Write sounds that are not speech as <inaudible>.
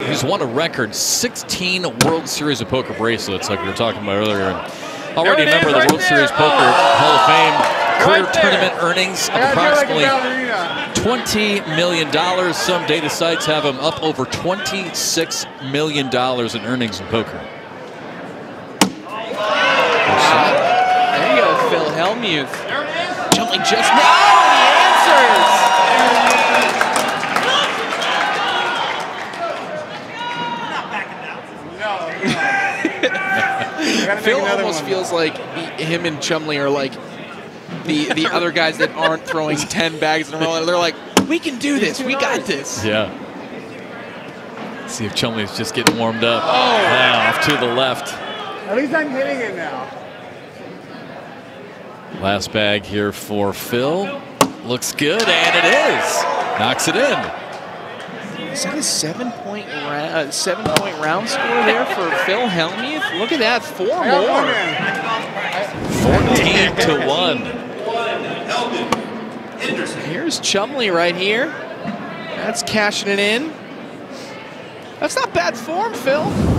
He's won a record 16 World Series of Poker bracelets, like we were talking about earlier. And already a member of the right World there. Series Poker Oh. Hall of Fame. Career Right tournament earnings of I feel like approximately $20 million. Some data sites have him up over $26 million in earnings in poker. Good. There you go, Phil Hellmuth. Jumping just now. <laughs> Gotta Phil almost one. feels like he- him and Chumlee are like the the other guys that aren't throwing <laughs> 10 bags in a row. They're like, we can do this. We got this. Yeah. See if Chumlee's just getting warmed up. Oh. Wow, off to the left. At least I'm hitting it now. Last bag here for Phil. Looks good, and it is. Knocks it in. Is that a seven point ra- uh, seven point round score there for Phil Hellmuth? Look at that, four one more. 14 to 1. Here's Chumlee right here. That's cashing it in. That's not bad form, Phil.